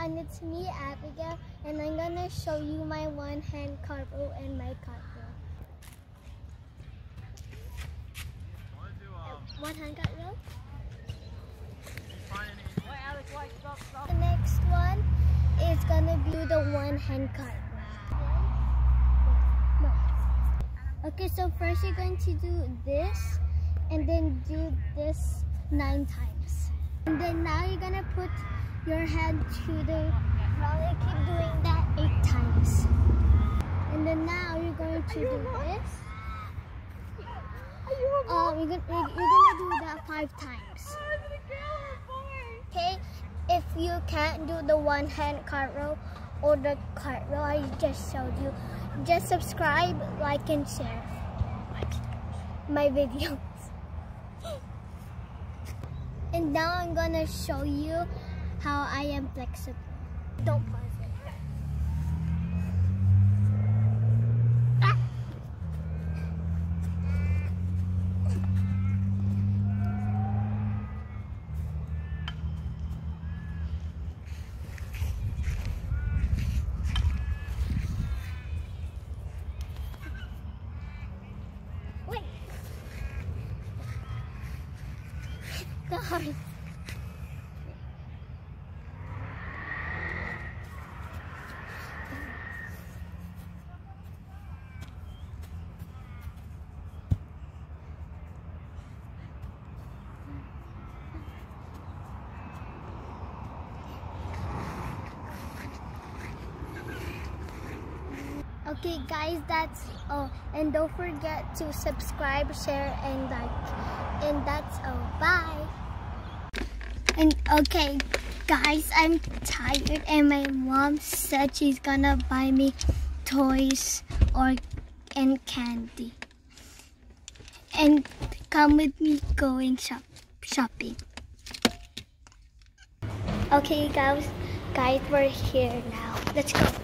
everyone, it's me Abegail and I'm gonna show you my one hand cartwheel and my cartwheel. Uh, one hand cartwheel. The next one is gonna be the one hand cartwheel. No. Okay, so first you're going to do this and then do this nine times. And then now you're gonna put your hand to the trolley. Keep doing that eight times. And then now you're going to do this. Um, you're gonna, you're gonna do that five times. Okay, if you can't do the one hand cartwheel or the cartwheel I just showed you, just subscribe, like, and share my videos. And now I'm gonna show you how I am flexible. Don't pause it. Ah. Wait. Sorry. Okay guys, that's all. And don't forget to subscribe, share, and like. And that's all. Bye. And okay, guys, I'm tired and my mom said she's gonna buy me toys or and candy. And come with me going shop shopping. Okay guys, guys, we're here now. Let's go.